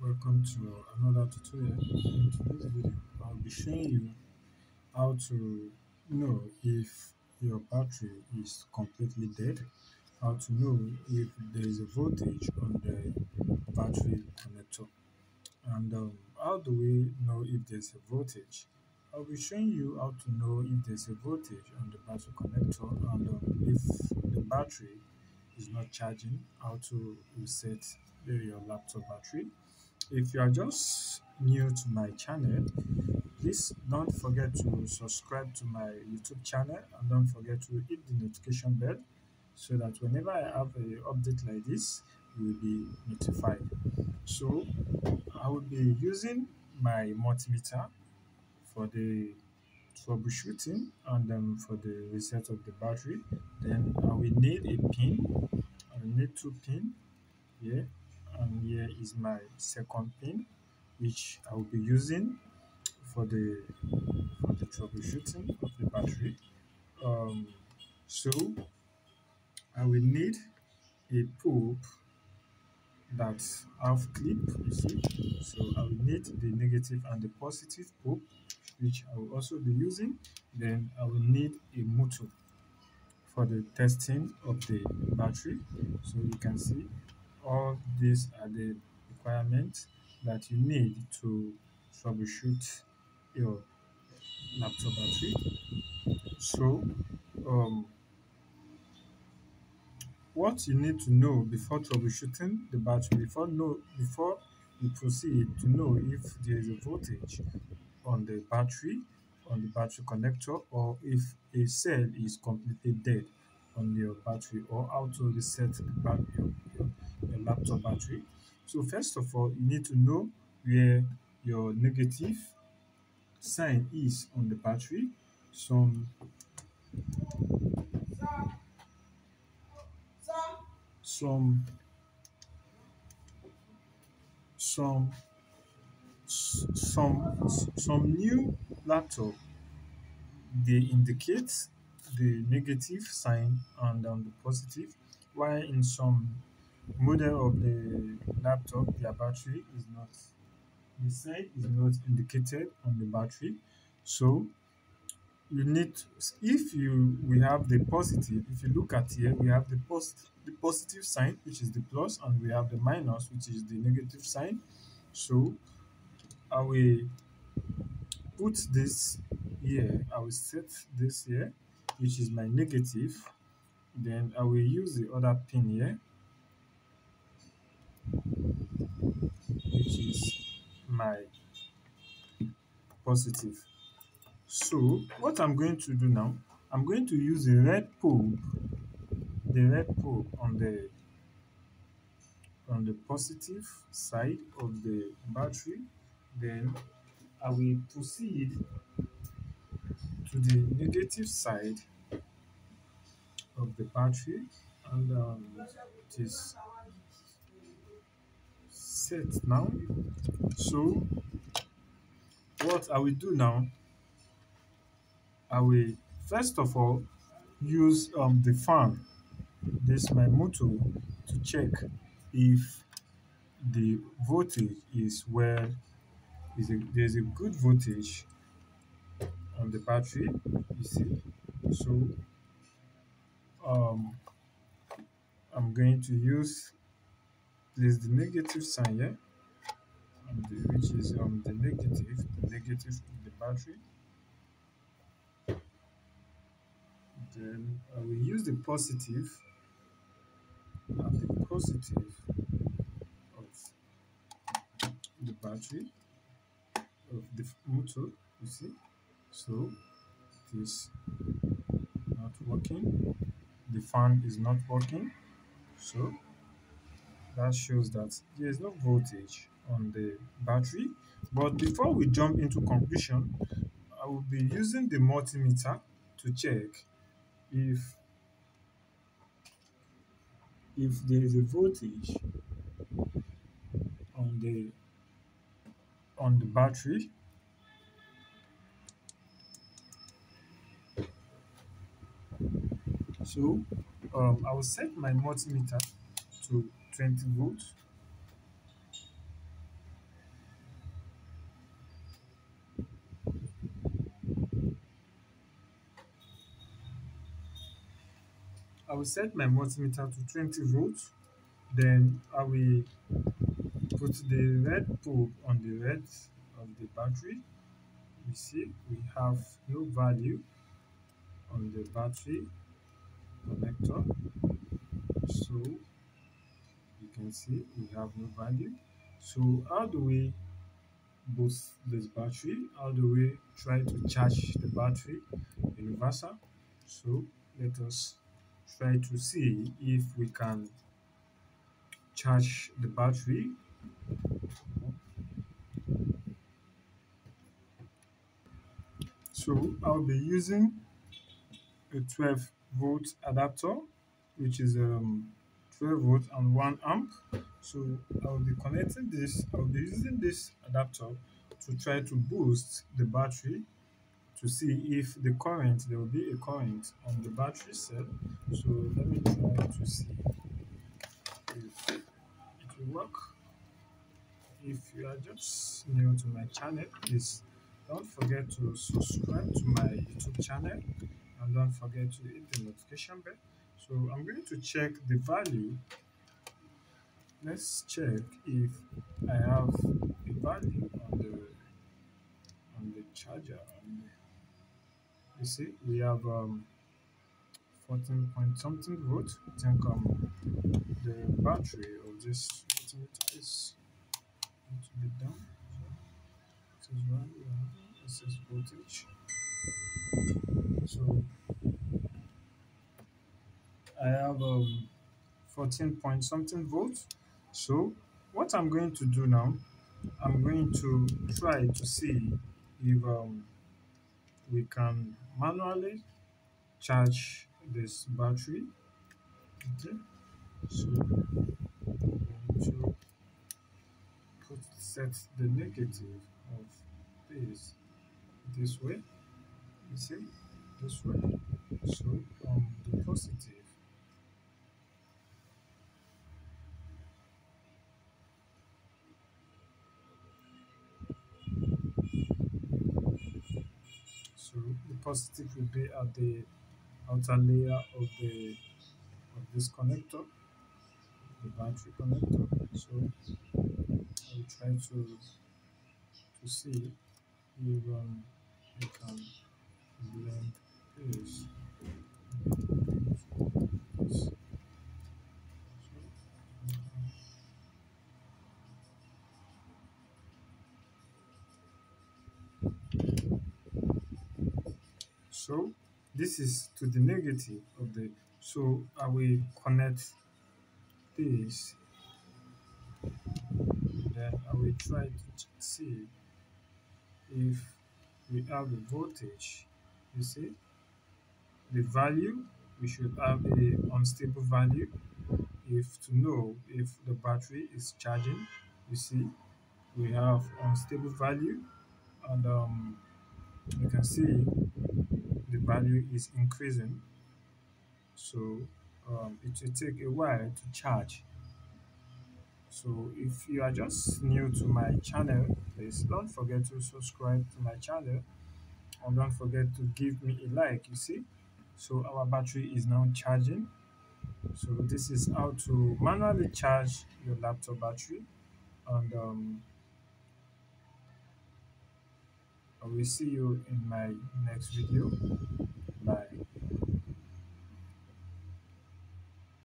welcome to another tutorial. In today's video, I'll be showing you how to know if your battery is completely dead, how to know if there is a voltage on the battery connector, and um, how do we know if there's a voltage. I'll be showing you how to know if there's a voltage on the battery connector and um, if the battery is not charging, how to reset your laptop battery if you are just new to my channel, please don't forget to subscribe to my YouTube channel and don't forget to hit the notification bell so that whenever I have a update like this, you will be notified. So I will be using my multimeter for the troubleshooting and um, for the reset of the battery. Then I will need a pin. I will need two pin here and here is my second pin which I will be using for the for the troubleshooting of the battery. Um, so I will need a probe that have clip you see. So I will need the negative and the positive probe which I will also be using. Then I will need a motor for the testing of the battery. So you can see all these are the requirements that you need to troubleshoot your laptop battery. So um, what you need to know before troubleshooting the battery before know before you proceed to know if there is a voltage on the battery on the battery connector or if a cell is completely dead on your battery or how to reset the bat- your laptop battery. So first of all you need to know where your negative sign is on the battery. Some some some some some new laptop they indicate the negative sign and um, the positive. While in some model of the laptop their battery is not the sign is not indicated on the battery. So you need if you we have the positive if you look at here we have the post the positive sign which is the plus and we have the minus which is the negative sign. So i will put this here i will set this here which is my negative. Then i will use the other pin here which is my positive. So what i'm going to do now i'm going to use the red probe the red probe on the on the positive side of the battery. Then i will proceed to the negative side of the battery and um, it is set now. So what i will do now i will first of all use um, the fan this my motor to check if the voltage is where is a there's a good voltage on the battery you see. So um i'm going to use place the negative sign here the, which is um the negative the negative of the battery. Then i will use the positive and the positive of the battery of the motor you see? So it is not working. The fan is not working. So that shows that there is no voltage on the battery. But before we jump into conclusion i will be using the multimeter to check if if there is a voltage on the on the battery. So um, i will set my multimeter to 20 volts. I will set my multimeter to 20 volts. Then I will put the red probe on the red of the battery. You see, we have no value on the battery connector. So can see we have no value. So how do we boost this battery? How do we try to charge the battery universal? So let us try to see if we can charge the battery so I'll be using a 12 volt adapter which is um 12 volt and 1 amp. So I'll be connecting this I'll be using this adapter to try to boost the battery to see if the current there will be a current on the battery cell. So let me try to see if it will work. If you are just new to my channel please don't forget to subscribe to my youtube channel and don't forget to hit the notification bell so i'm going to check the value. Let's check if i have a value on the on the charger. On you see we have um 14 point something volt. I think um the battery of this multimeter is going to be down. So one this is voltage. So i have um 14 point something volts. So what i'm going to do now i'm going to try to see if um, we can manually charge this battery. Okay. So i'm going to put set the negative of this this way. You see? This way. So um the positive the positive will be at the outer layer of the of this connector the battery connector so i will try to to see if um, I can blend this this. So this is to the negative of the so I will connect this. Then I will try to see if we have the voltage. You see? The value we should have a unstable value. If to know if the battery is charging you see we have unstable value. And um, you can see value is increasing so um, it will take a while to charge. So if you are just new to my channel please don't forget to subscribe to my channel and don't forget to give me a like you see. So our battery is now charging. So this is how to manually charge your laptop battery and um, i will see you in my next video bye